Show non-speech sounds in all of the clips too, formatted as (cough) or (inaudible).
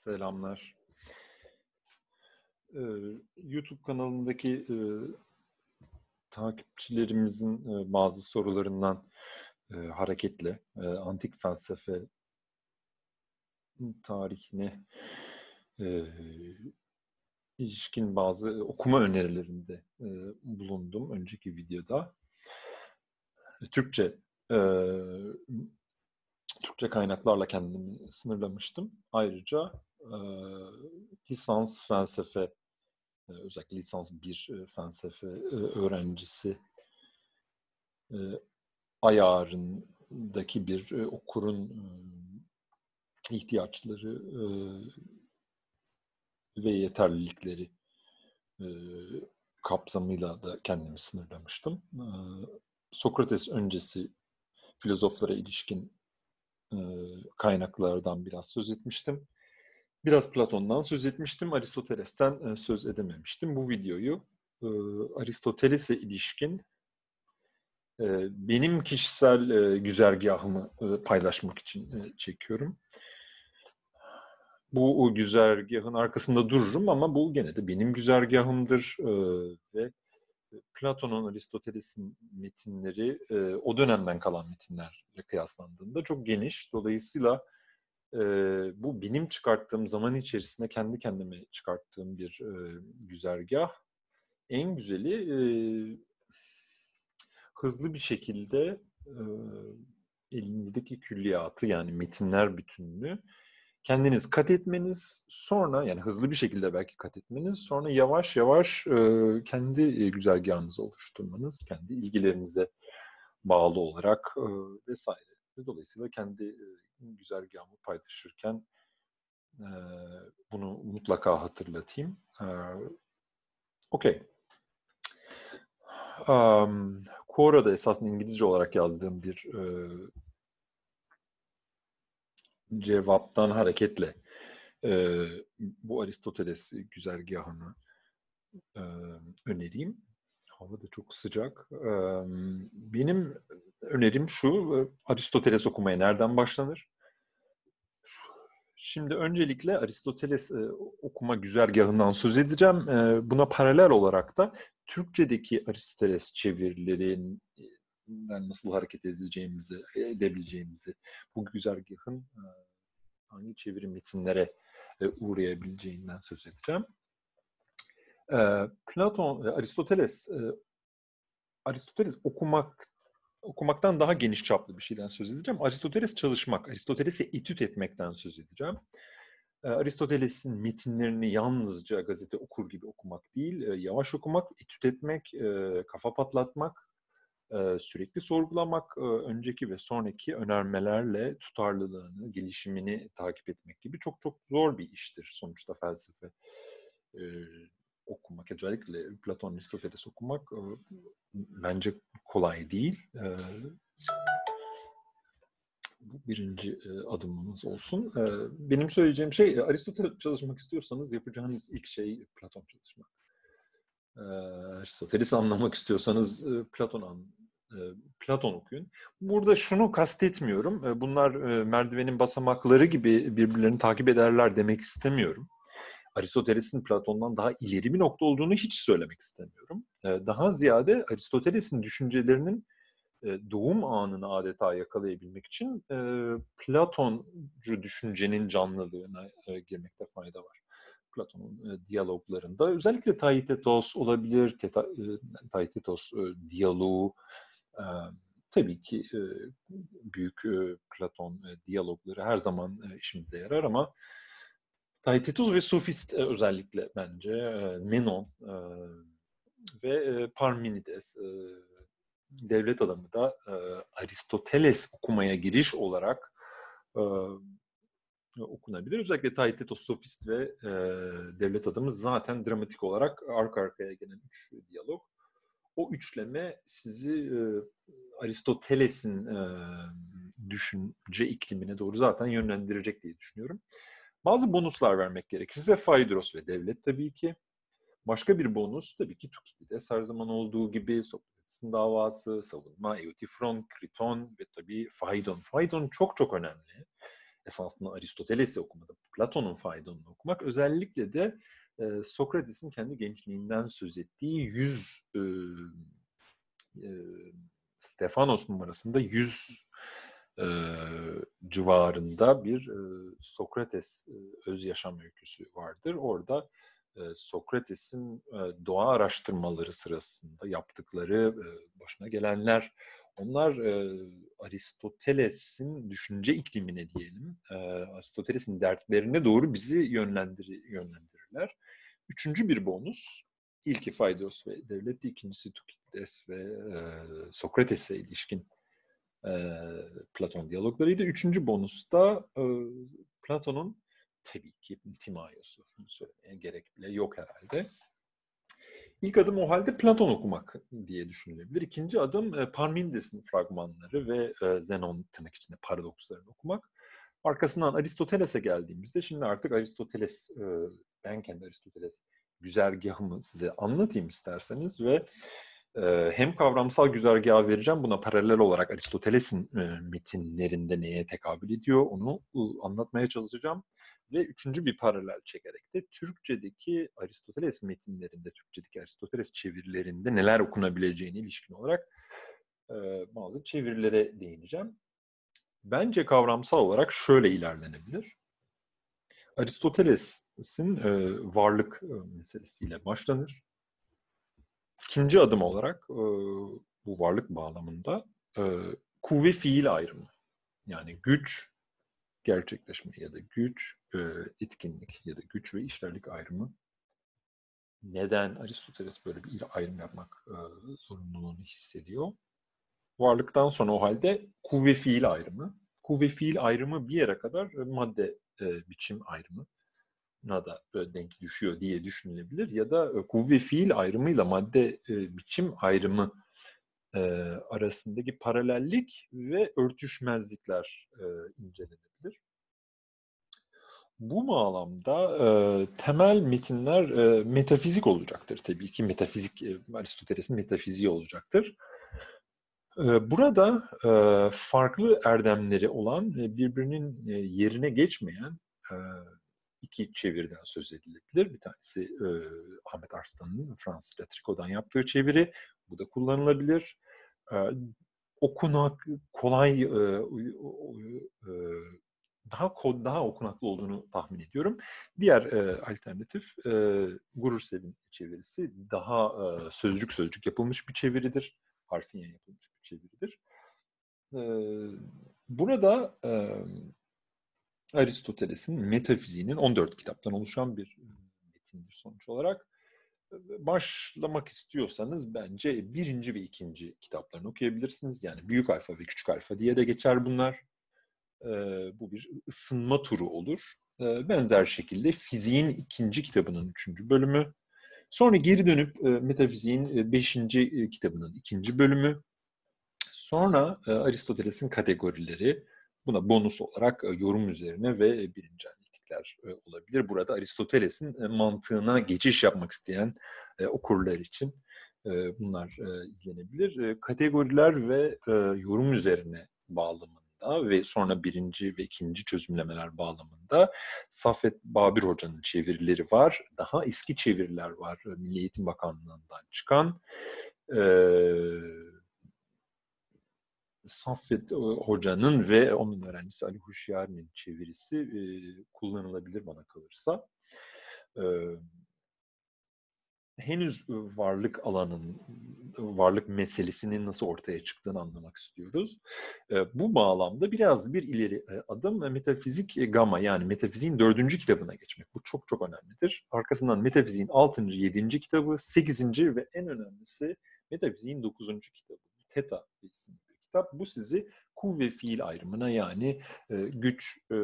Selamlar. Ee, YouTube kanalındaki e, takipçilerimizin e, bazı sorularından e, hareketle e, antik felsefe tarihine e, ilişkin bazı okuma önerilerinde e, bulundum önceki videoda. Türkçe e, Türkçe kaynaklarla kendimi sınırlamıştım. Ayrıca lisans felsefe, e, özellikle lisans bir e, felsefe öğrencisi ayarındaki bir okurun ihtiyaçları ve yeterlilikleri kapsamıyla da kendimi sınırlamıştım. Sokrates öncesi filozoflara ilişkin kaynaklardan biraz söz etmiştim. Biraz Platon'dan söz etmiştim, Aristoteles'ten e, söz edememiştim. Bu videoyu e, Aristoteles'e ilişkin benim kişisel güzergahımı paylaşmak için çekiyorum. Bu güzergahın arkasında dururum ama bu gene de benim güzergahımdır ve Platon'un, Aristoteles'in metinleri e, o dönemden kalan metinlerle kıyaslandığında çok geniş. Dolayısıyla e, bu benim çıkarttığım zaman içerisinde kendi kendime çıkarttığım bir e, güzergah. En güzeli e, hızlı bir şekilde e, elinizdeki külliyatı yani metinler bütününü kendiniz kat etmeniz, sonra yani hızlı bir şekilde belki kat etmeniz, sonra yavaş yavaş e, kendi güzergahınızı oluşturmanız, kendi ilgilerinize bağlı olarak e, vesaire. Dolayısıyla kendi güzergahımı paylaşırken e, bunu mutlaka hatırlatayım. E, Okey. Um, Quora'da esasında İngilizce olarak yazdığım bir e, cevaptan hareketle e, bu Aristoteles güzergahını e, önereyim. Hava da çok sıcak. E, benim önerim şu, Aristoteles okumaya nereden başlanır? Şimdi öncelikle Aristoteles e, okuma güzergahından söz edeceğim. E, buna paralel olarak da Türkçedeki Aristoteles çevirilerin nasıl hareket edeceğimizi, edebileceğimizi, bu güzergahın hangi çeviri metinlere uğrayabileceğinden söz edeceğim. Platon, Aristoteles, Aristoteles okumak okumaktan daha geniş çaplı bir şeyden söz edeceğim. Aristoteles çalışmak, Aristoteles'i etüt etmekten söz edeceğim. Aristoteles'in metinlerini yalnızca gazete okur gibi okumak değil, yavaş okumak, etüt etmek, kafa patlatmak, sürekli sorgulamak, önceki ve sonraki önermelerle tutarlılığını, gelişimini takip etmek gibi çok çok zor bir iştir sonuçta felsefe okumak. Özellikle Platon, Aristoteles okumak bence kolay değil. Bu birinci adımımız olsun. Benim söyleyeceğim şey, Aristoteles çalışmak istiyorsanız yapacağınız ilk şey Platon çalışmak. Aristoteles'i anlamak istiyorsanız Platon Platon okuyun. Burada şunu kastetmiyorum. Bunlar merdivenin basamakları gibi birbirlerini takip ederler demek istemiyorum. Aristoteles'in Platon'dan daha ileri bir nokta olduğunu hiç söylemek istemiyorum. Daha ziyade Aristoteles'in düşüncelerinin doğum anını adeta yakalayabilmek için Platoncu düşüncenin canlılığına girmekte fayda var. Platon'un e, diyaloglarında. Özellikle Taitetos olabilir, e, Taitetos e, diyaloğu. E, tabii ki e, büyük e, Platon e, diyalogları her zaman e, işimize yarar ama Taitetos ve Sofist e, özellikle bence e, Menon e, ve Parmenides devlet adamı da Aristoteles okumaya giriş olarak okunabilir. Özellikle Taitetos Sofist ve devlet adamı zaten dramatik olarak arka arkaya gelen üç diyalog. O üçleme sizi Aristoteles'in düşünce iklimine doğru zaten yönlendirecek diye düşünüyorum. Bazı bonuslar vermek gerekirse Phaedros ve devlet tabii ki. Başka bir bonus tabii ki Tukidides her zaman olduğu gibi Sokrates'in davası, savunma, Eutifron, Kriton ve tabii Phaidon. Phaidon çok çok önemli. esasında Aristoteles'i okumadı, Platon'un faydalarını okumak özellikle de e, Sokrates'in kendi gençliğinden söz ettiği yüz e, e, Stefanos numarasında yüz e, civarında bir e, Sokrates e, öz yaşam öyküsü vardır. Orada e, Sokrates'in e, doğa araştırmaları sırasında yaptıkları e, başına gelenler onlar e, Aristoteles'in düşünce iklimine diyelim, e, Aristoteles'in dertlerine doğru bizi yönlendir yönlendirirler. Üçüncü bir bonus, ilki Faidos ve devlet, ikincisi Tukides ve e, Sokrates'e ilişkin e, Platon diyaloglarıydı. Üçüncü bonusta e, Platon'un tabii ki Timaios'u söylemeye gerek bile yok herhalde. İlk adım o halde Platon okumak diye düşünülebilir. İkinci adım e, Parmenides'in fragmanları ve e, Zenon tırnak içinde paradokslarını okumak. Arkasından Aristoteles'e geldiğimizde şimdi artık Aristoteles, e, ben kendi Aristoteles güzergahımı size anlatayım isterseniz ve hem kavramsal güzergah vereceğim buna paralel olarak Aristoteles'in metinlerinde neye tekabül ediyor onu anlatmaya çalışacağım. Ve üçüncü bir paralel çekerek de Türkçedeki Aristoteles metinlerinde, Türkçedeki Aristoteles çevirilerinde neler okunabileceğine ilişkin olarak bazı çevirilere değineceğim. Bence kavramsal olarak şöyle ilerlenebilir. Aristoteles'in varlık meselesiyle başlanır İkinci adım olarak bu varlık bağlamında kuvve fiil ayrımı. Yani güç, gerçekleşme ya da güç, etkinlik ya da güç ve işlerlik ayrımı. Neden Aristoteles böyle bir ayrım yapmak zorunluluğunu hissediyor? Varlıktan sonra o halde kuvve fiil ayrımı. Kuvve fiil ayrımı bir yere kadar madde biçim ayrımı da denk düşüyor diye düşünülebilir. Ya da e, kuvve fiil ayrımıyla madde e, biçim ayrımı e, arasındaki paralellik ve örtüşmezlikler e, incelenebilir. Bu bağlamda e, temel metinler e, metafizik olacaktır tabii ki. Metafizik, e, Aristoteles'in metafiziği olacaktır. E, burada e, farklı erdemleri olan, birbirinin yerine geçmeyen iki çeviriden söz edilebilir. Bir tanesi e, Ahmet Arslan'ın Fransızca Triko'dan yaptığı çeviri. Bu da kullanılabilir. E, okunak, kolay, e, e, daha daha okunaklı olduğunu tahmin ediyorum. Diğer e, alternatif e, Gurursel'in çevirisi daha e, sözcük sözcük yapılmış bir çeviridir. Harfiyen yapılmış bir çeviridir. E, burada e, Aristoteles'in metafiziğinin 14 kitaptan oluşan bir e, metindir sonuç olarak. E, başlamak istiyorsanız bence birinci ve ikinci kitaplarını okuyabilirsiniz. Yani büyük alfa ve küçük alfa diye de geçer bunlar. E, bu bir ısınma turu olur. benzer şekilde fiziğin ikinci kitabının üçüncü bölümü. Sonra geri dönüp metafiziğin beşinci kitabının ikinci bölümü. Sonra Aristoteles'in kategorileri, Buna bonus olarak e, yorum üzerine ve birinci analitikler e, olabilir. Burada Aristoteles'in e, mantığına geçiş yapmak isteyen okurlar için bunlar izlenebilir. Kategoriler ve yorum üzerine bağlamında ve sonra birinci ve ikinci çözümlemeler bağlamında Safet Babir Hoca'nın çevirileri var. Daha eski çeviriler var Milli Eğitim Bakanlığı'ndan çıkan. Saffet Hoca'nın ve onun öğrencisi Ali Huşyari'nin çevirisi e, kullanılabilir bana kalırsa. E, henüz varlık alanın, varlık meselesinin nasıl ortaya çıktığını anlamak istiyoruz. E, bu bağlamda biraz bir ileri adım metafizik gamma yani metafiziğin dördüncü kitabına geçmek. Bu çok çok önemlidir. Arkasından metafiziğin altıncı, yedinci kitabı, sekizinci ve en önemlisi metafiziğin dokuzuncu kitabı. Teta isimli kitap. Bu sizi kuvve fiil ayrımına yani e, güç e,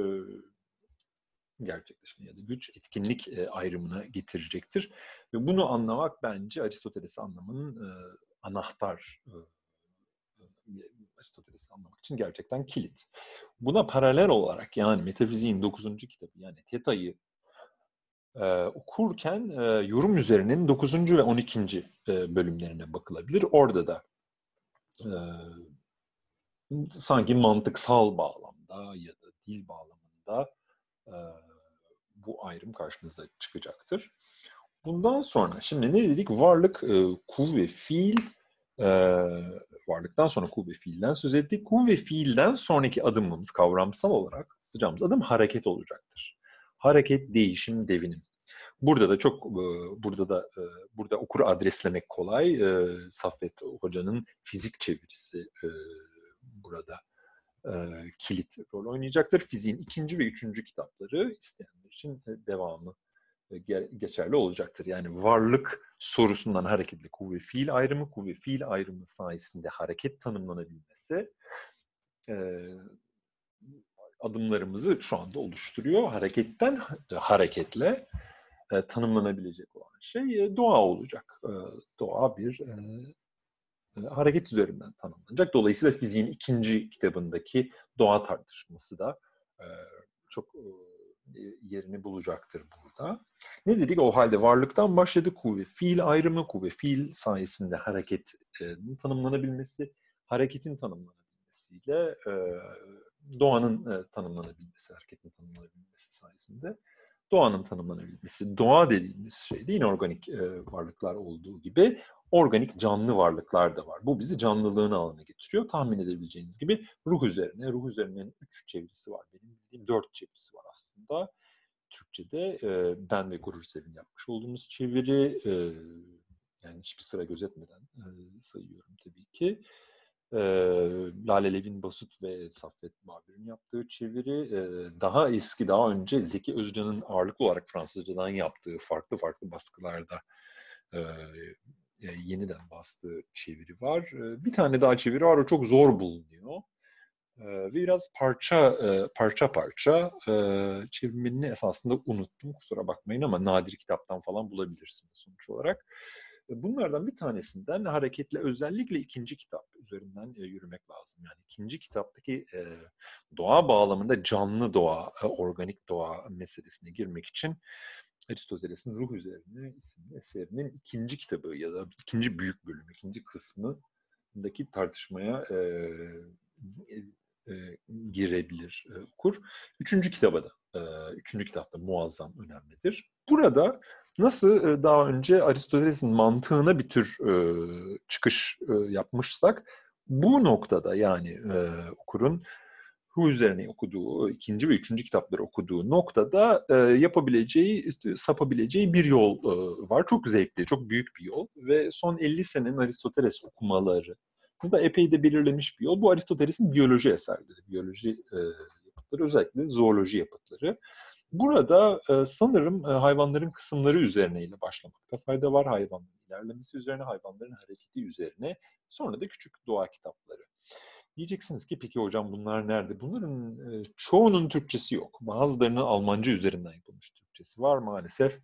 gerçekleşme ya da güç etkinlik e, ayrımına getirecektir. Ve bunu anlamak bence Aristoteles'i anlamanın anahtar Aristoteles'i anlamak için gerçekten kilit. Buna paralel olarak yani metafiziğin 9. kitabı yani Teta'yı e, okurken e, yorum üzerinin 9. ve 12. E, bölümlerine bakılabilir. Orada da e, sanki mantıksal bağlamda ya da dil bağlamında da e, bu ayrım karşınıza çıkacaktır. Bundan sonra şimdi ne dedik? Varlık, e, kuv ve fiil e, varlıktan sonra kuv ve fiilden söz ettik. Kuv ve fiilden sonraki adımımız kavramsal olarak atacağımız adım hareket olacaktır. Hareket, değişim, devinim. Burada da çok burada da burada okuru adreslemek kolay. Saffet Hoca'nın fizik çevirisi burada kilit rol oynayacaktır. Fiziğin ikinci ve üçüncü kitapları isteyenler için devamı geçerli olacaktır. Yani varlık sorusundan hareketli kuvve fiil ayrımı, kuvve fiil ayrımı sayesinde hareket tanımlanabilmesi adımlarımızı şu anda oluşturuyor. Hareketten hareketle e, tanımlanabilecek olan şey e, doğa olacak. E, doğa bir e, e, hareket üzerinden tanımlanacak. Dolayısıyla fiziğin ikinci kitabındaki doğa tartışması da e, çok e, yerini bulacaktır burada. Ne dedik? O halde varlıktan başladı kuvve fiil ayrımı, kuvve fiil sayesinde hareketin tanımlanabilmesi, hareketin tanımlanabilmesiyle e, doğanın e, tanımlanabilmesi, hareketin tanımlanabilmesi sayesinde doğanın tanımlanabilmesi. Doğa dediğimiz şey de inorganik e, varlıklar olduğu gibi organik canlı varlıklar da var. Bu bizi canlılığın alanına getiriyor. Tahmin edebileceğiniz gibi ruh üzerine, ruh üzerinin üç çevirisi var. Benim bildiğim dört çevirisi var aslında. Türkçe'de e, ben ve Gurur Sevin yapmış olduğumuz çeviri, e, yani hiçbir sıra gözetmeden e, sayıyorum tabii ki. E, Lale Levin Basut ve Saffet Babür'ün yaptığı çeviri, e, daha eski, daha önce Zeki Özcan'ın ağırlıklı olarak Fransızcadan yaptığı farklı farklı baskılarda e, yeniden bastığı çeviri var. E, bir tane daha çeviri var, o çok zor bulunuyor. E, ve biraz parça e, parça parça e, çevirmenini esasında unuttum, kusura bakmayın ama nadir kitaptan falan bulabilirsiniz sonuç olarak. Bunlardan bir tanesinden hareketle özellikle ikinci kitap üzerinden e, yürümek lazım. Yani ikinci kitaptaki e, doğa bağlamında canlı doğa, e, organik doğa meselesine girmek için Aristoteles'in Ruh Üzerine isimli eserinin ikinci kitabı ya da ikinci büyük bölüm, ikinci kısmındaki tartışmaya e, e, girebilir e, okur. Üçüncü kitaba da, e, üçüncü kitapta muazzam önemlidir. Burada nasıl daha önce Aristoteles'in mantığına bir tür e, çıkış e, yapmışsak, bu noktada yani e, okurun Hu üzerine okuduğu, ikinci ve üçüncü kitapları okuduğu noktada e, yapabileceği, sapabileceği bir yol e, var. Çok zevkli, çok büyük bir yol ve son 50 senenin Aristoteles okumaları bu da epey de belirlemiş bir yol. Bu Aristoteles'in biyoloji eserleri, biyoloji e, yapıtları, özellikle zooloji yapıtları. Burada e, sanırım e, hayvanların kısımları üzerine ile başlamakta fayda var. Hayvanların ilerlemesi üzerine, hayvanların hareketi üzerine. Sonra da küçük doğa kitapları. Diyeceksiniz ki peki hocam bunlar nerede? Bunların e, çoğunun Türkçesi yok. Bazılarının Almanca üzerinden yapılmış Türkçesi var maalesef.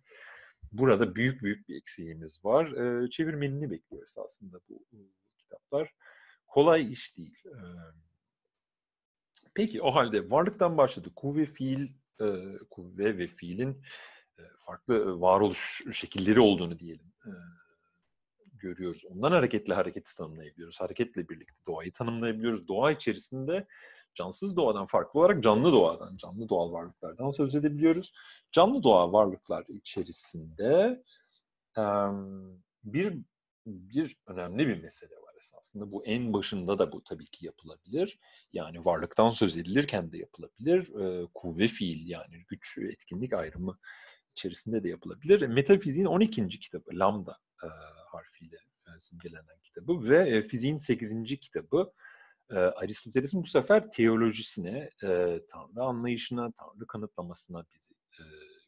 Burada büyük büyük bir eksiğimiz var. E, çevirmenini bekliyor esasında bu e, kitaplar. Kolay iş değil. E, peki o halde varlıktan başladı. Kuvve fiil, e, kuvve ve fiilin e, farklı varoluş şekilleri olduğunu diyelim. E, görüyoruz. Ondan hareketle hareketi tanımlayabiliyoruz. Hareketle birlikte doğayı tanımlayabiliyoruz. Doğa içerisinde cansız doğadan farklı olarak canlı doğadan, canlı doğal varlıklardan söz edebiliyoruz. Canlı doğa varlıklar içerisinde bir bir önemli bir mesele var esasında. Bu en başında da bu tabii ki yapılabilir. Yani varlıktan söz edilirken de yapılabilir. Kuvve fiil yani güç etkinlik ayrımı içerisinde de yapılabilir. Metafiziğin 12. kitabı Lambda harfiyle simgelenen kitabı ve e, fiziğin 8. kitabı Aristoteles'in bu sefer teolojisine, Tanrı anlayışına, Tanrı kanıtlamasına bizi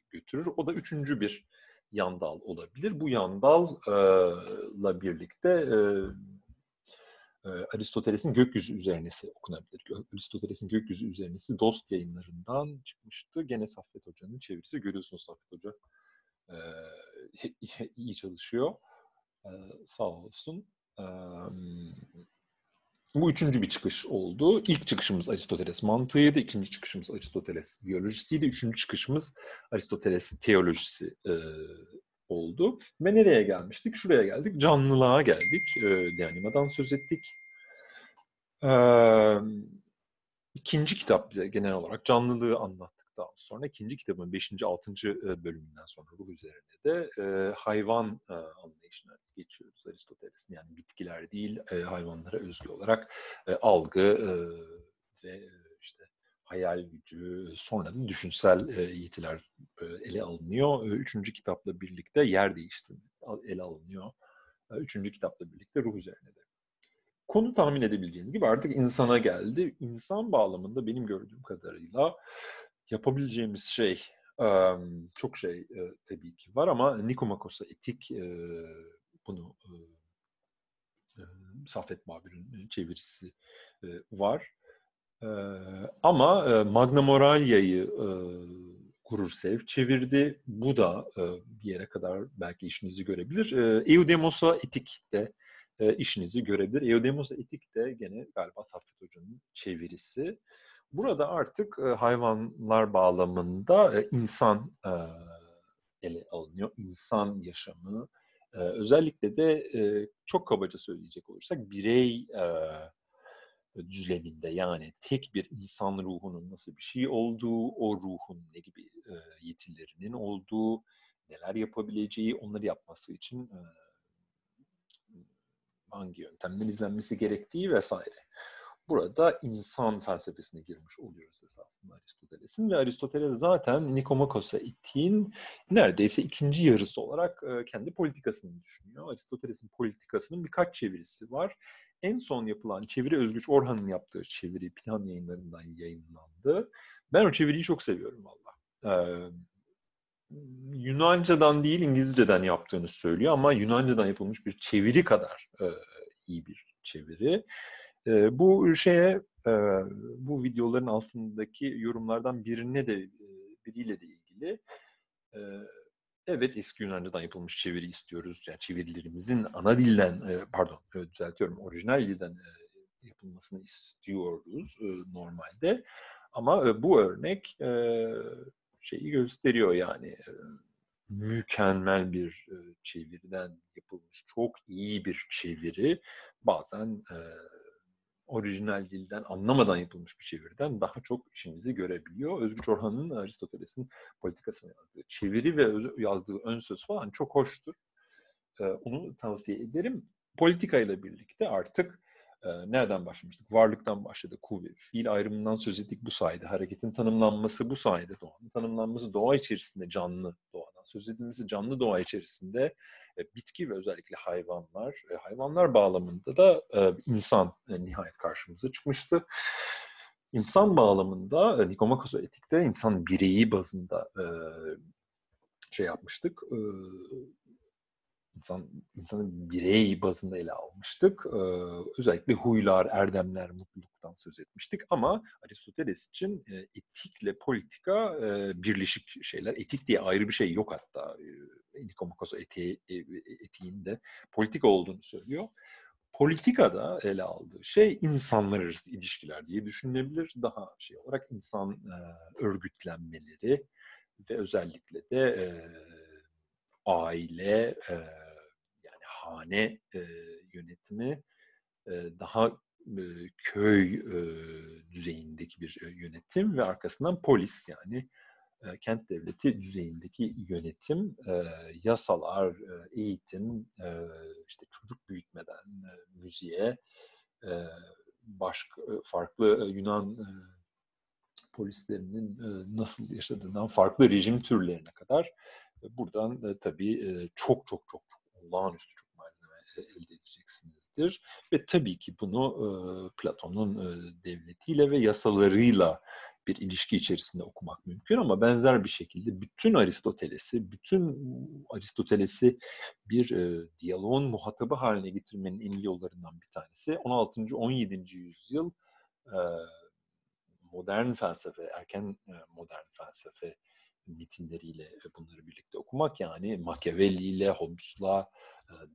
götürür. O da üçüncü bir yandal olabilir. Bu yandalla birlikte Aristoteles'in gökyüzü üzerinesi okunabilir. Aristoteles'in gökyüzü üzerinesi Dost yayınlarından çıkmıştı. Gene Saffet Hoca'nın çevirisi. Görüyorsunuz Saffet Hoca (laughs) iyi çalışıyor. Sağ olsun. Bu üçüncü bir çıkış oldu. İlk çıkışımız Aristoteles mantığıydı. ikinci çıkışımız Aristoteles biyolojisiydi. Üçüncü çıkışımız Aristoteles teolojisi e, oldu. Ve nereye gelmiştik? Şuraya geldik. Canlılığa geldik. E, Dianimadan söz ettik. E, ikinci kitap bize genel olarak canlılığı anlattıktan daha sonra ikinci kitabın 5. 6. bölümünden sonra ruh üzerine de e, hayvan e, anlayışına geçiyoruz Aristoteles'in. Yani bitkiler değil e, hayvanlara özgü olarak e, algı e, ve işte hayal gücü, sonra da düşünsel e, yetiler e, ele alınıyor. Üçüncü kitapla birlikte yer değiştirme ele alınıyor. Üçüncü kitapla birlikte ruh üzerine de. Konu tahmin edebileceğiniz gibi artık insana geldi. İnsan bağlamında benim gördüğüm kadarıyla yapabileceğimiz şey çok şey tabii ki var ama Nikomakos'a etik bunu Safet Babür'ün çevirisi var. Ama Magna Moralia'yı Gurur Sev çevirdi. Bu da bir yere kadar belki işinizi görebilir. Eudemos'a etik de işinizi görebilir. Eudemos'a etik de gene galiba Safet Hoca'nın çevirisi. Burada artık hayvanlar bağlamında insan ele alınıyor. İnsan yaşamı, özellikle de çok kabaca söyleyecek olursak birey düzleminde yani tek bir insan ruhunun nasıl bir şey olduğu, o ruhun ne gibi yetilerinin olduğu, neler yapabileceği, onları yapması için hangi yöntemler izlenmesi gerektiği vesaire. Burada insan felsefesine girmiş oluyoruz esasında Aristoteles'in ve Aristoteles zaten Nikomakos'a etiğin neredeyse ikinci yarısı olarak kendi politikasını düşünüyor. Aristoteles'in politikasının birkaç çevirisi var. En son yapılan çeviri Özgüç Orhan'ın yaptığı çeviri plan yayınlarından yayınlandı. Ben o çeviriyi çok seviyorum valla. Ee, Yunanca'dan değil İngilizce'den yaptığını söylüyor ama Yunanca'dan yapılmış bir çeviri kadar e, iyi bir çeviri. E, bu şeye e, bu videoların altındaki yorumlardan birine de biriyle de ilgili e, evet eski Yunanca'dan yapılmış çeviri istiyoruz. Yani çevirilerimizin ana dilden e, pardon düzeltiyorum orijinal dilden e, yapılmasını istiyoruz e, normalde. Ama e, bu örnek e, şeyi gösteriyor yani e, mükemmel bir e, çeviriden yapılmış çok iyi bir çeviri bazen e, orijinal dilden anlamadan yapılmış bir çeviriden daha çok işimizi görebiliyor. Özgür Orhan'ın Aristoteles'in politikasını yazdığı çeviri ve yazdığı ön söz falan çok hoştur. E, onu tavsiye ederim. Politika ile birlikte artık nereden başlamıştık? Varlıktan başladı. Kuvve, fiil ayrımından söz ettik bu sayede. Hareketin tanımlanması bu sayede doğanın tanımlanması doğa içerisinde canlı doğadan söz edilmesi canlı doğa içerisinde e, bitki ve özellikle hayvanlar, e, hayvanlar bağlamında da e, insan nihayet karşımıza çıkmıştı. İnsan bağlamında Nikomakos etikte insan bireyi bazında şey yapmıştık. İnsan insanın birey bazında ele almıştık. Ee, özellikle huylar, erdemler, mutluluktan söz etmiştik. Ama Aristoteles için e, etikle politika e, birleşik şeyler. Etik diye ayrı bir şey yok hatta. E, Nikomakos etiği, e, etiğinde politika olduğunu söylüyor. Politikada ele aldığı şey insanlar arası ilişkiler diye düşünülebilir. Daha şey olarak insan e, örgütlenmeleri ve özellikle de e, aile, e, hane e, yönetimi e, daha e, köy e, düzeyindeki bir e, yönetim ve arkasından polis yani e, kent devleti düzeyindeki yönetim, e, yasalar, e, eğitim, e, işte çocuk büyütmeden e, müziğe, e, başka farklı Yunan e, polislerinin e, nasıl yaşadığından farklı rejim türlerine kadar buradan e, tabii e, çok çok çok çok olağanüstü çok elde edeceksinizdir. Ve tabii ki bunu e, Platon'un e, devletiyle ve yasalarıyla bir ilişki içerisinde okumak mümkün ama benzer bir şekilde bütün Aristoteles'i, bütün Aristoteles'i bir e, diyaloğun muhatabı haline getirmenin en iyi yollarından bir tanesi 16. 17. yüzyıl e, modern felsefe, erken e, modern felsefe metinleriyle bunları birlikte okumak yani Machiavelli ile, Hobbes'la,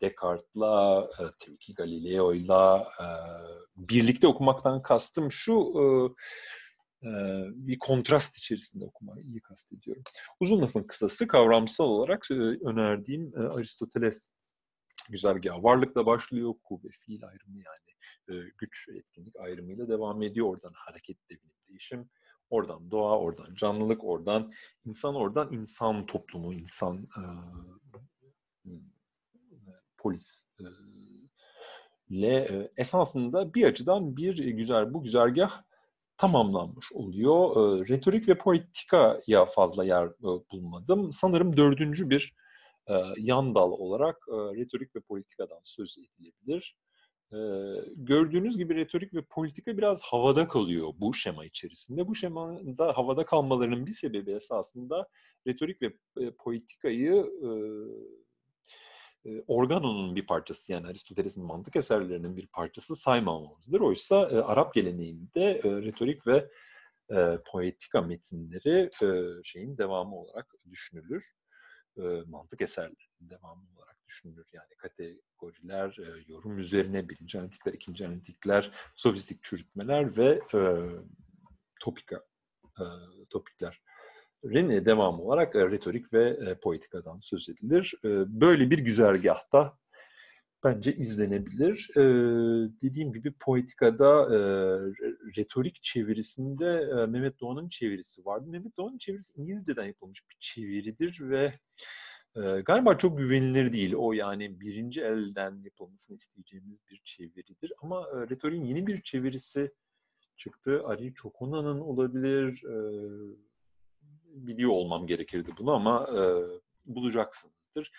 Descartes'la, tabii ki Galileo'yla birlikte okumaktan kastım şu bir kontrast içerisinde okumayı iyi kastediyorum. Uzun lafın kısası kavramsal olarak önerdiğim Aristoteles güzergahı. Varlıkla başlıyor, kuvve, fiil ayrımı yani güç, etkinlik ayrımıyla devam ediyor. Oradan hareket, devinim, değişim, Oradan doğa, oradan canlılık, oradan insan, oradan insan toplumu, insan e, polis e, esasında bir açıdan bir güzel bu güzergah tamamlanmış oluyor. E, retorik ve politikaya fazla yer e, bulmadım. Sanırım dördüncü bir e, yan dal olarak e, retorik ve politikadan söz edilebilir. E, gördüğünüz gibi retorik ve politika biraz havada kalıyor bu şema içerisinde. Bu şemada havada kalmalarının bir sebebi esasında retorik ve e, politikayı e, organonun bir parçası yani Aristoteles'in mantık eserlerinin bir parçası saymamamızdır. Oysa e, Arap geleneğinde e, retorik ve e, poetika metinleri e, şeyin devamı olarak düşünülür. E, mantık eserlerinin devamı olarak düşünülür. Yani kategoriler, e, yorum üzerine birinci antikler, ikinci antikler, sofistik çürütmeler ve e, topika, e, topikler Rene devam olarak e, retorik ve e, poetikadan söz edilir. E, böyle bir güzergahta bence izlenebilir. E, dediğim gibi poetikada e, retorik çevirisinde e, Mehmet Doğan'ın çevirisi vardı. Mehmet Doğan'ın çevirisi İngilizceden yapılmış bir çeviridir ve galiba çok güvenilir değil. O yani birinci elden yapılmasını isteyeceğimiz bir çeviridir. Ama e, retoriğin yeni bir çevirisi çıktı. Ari Çokona'nın olabilir, e, biliyor olmam gerekirdi bunu ama e, bulacaksınızdır.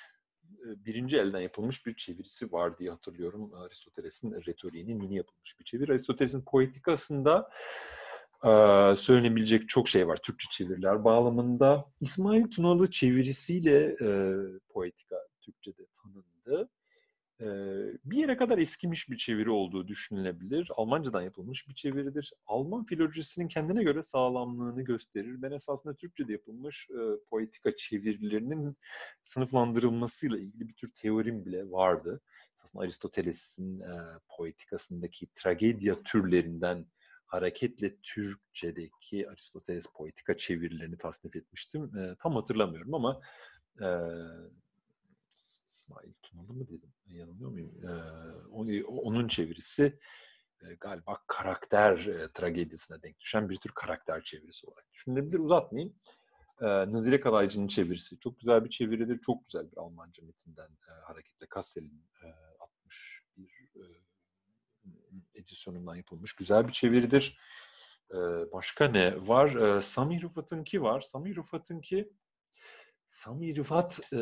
E, birinci elden yapılmış bir çevirisi var diye hatırlıyorum. Aristoteles'in retoriğinin yeni yapılmış bir çeviri. Aristoteles'in poetikasında e, söylenebilecek çok şey var Türkçe çeviriler bağlamında. İsmail Tunalı çevirisiyle e, poetika Türkçe'de tanındı bir yere kadar eskimiş bir çeviri olduğu düşünülebilir. Almancadan yapılmış bir çeviridir. Alman filolojisinin kendine göre sağlamlığını gösterir. Ben esasında Türkçe'de yapılmış e, poetika çevirilerinin sınıflandırılmasıyla ilgili bir tür teorim bile vardı. Aslında Aristoteles'in e, poetikasındaki tragedya türlerinden hareketle Türkçedeki Aristoteles poetika çevirilerini tasnif etmiştim. E, tam hatırlamıyorum ama e, İsmail Tunalı mı dedim? Yanılıyor muyum? Ee, onun çevirisi e, galiba karakter e, tragedisine denk düşen bir tür karakter çevirisi olarak düşünülebilir. Uzatmayayım. E, Nazire Kalaycı'nın çevirisi çok güzel bir çeviridir. Çok güzel bir Almanca metinden e, hareketle Kassel'in e, 61 e, edisyonundan yapılmış güzel bir çeviridir. E, başka ne var? E, Sami Rıfat'ınki var. Sami Rıfat'ınki Sami Rıfat e,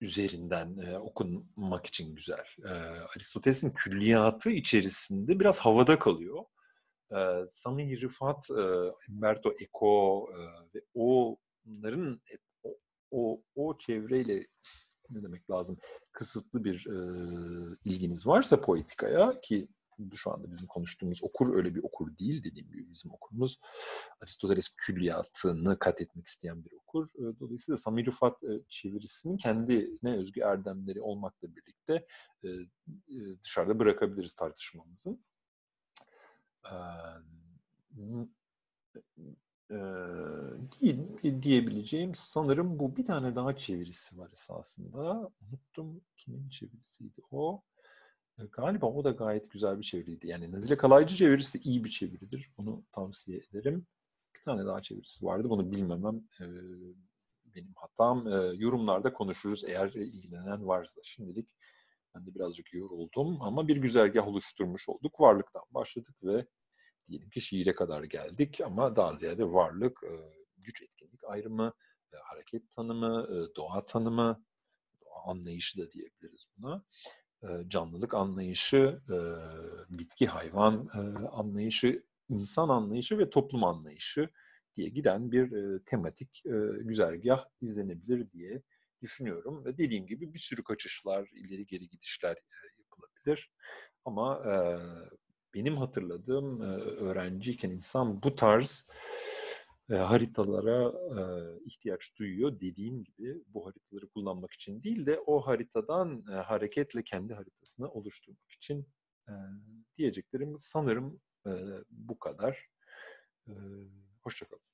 üzerinden e, okunmak için güzel. E, Aristoteles'in külliyatı içerisinde biraz havada kalıyor. E, Sami Rıfat, e, Umberto Eco e, ve onların o, o, o çevreyle ne demek lazım kısıtlı bir e, ilginiz varsa poetikaya ki şu anda bizim konuştuğumuz okur öyle bir okur değil dediğim gibi bizim okurumuz Aristoteles külliyatını kat etmek isteyen bir okur. Dolayısıyla Sami Rıfat çevirisinin kendine özgü erdemleri olmakla birlikte dışarıda bırakabiliriz tartışmamızın. diyebileceğim sanırım bu bir tane daha çevirisi var esasında. Unuttum kimin çevirisiydi o. E, galiba o da gayet güzel bir çeviriydi. Yani Nazile Kalaycı çevirisi iyi bir çeviridir. Bunu tavsiye ederim. Bir tane daha çevirisi vardı. Bunu bilmemem e, benim hatam. E, yorumlarda konuşuruz eğer ilgilenen varsa. Şimdilik ben de birazcık yoruldum ama bir güzergah oluşturmuş olduk. Varlıktan başladık ve diyelim ki şiire kadar geldik ama daha ziyade varlık, güç etkinlik ayrımı, hareket tanımı, doğa tanımı, doğa anlayışı da diyebiliriz buna canlılık anlayışı, bitki hayvan anlayışı, insan anlayışı ve toplum anlayışı diye giden bir tematik güzergah izlenebilir diye düşünüyorum. Ve dediğim gibi bir sürü kaçışlar, ileri geri gidişler yapılabilir. Ama benim hatırladığım öğrenciyken insan bu tarz e, haritalara e, ihtiyaç duyuyor. Dediğim gibi bu haritaları kullanmak için değil de o haritadan e, hareketle kendi haritasını oluşturmak için e, diyeceklerim sanırım e, bu kadar. E, Hoşçakalın.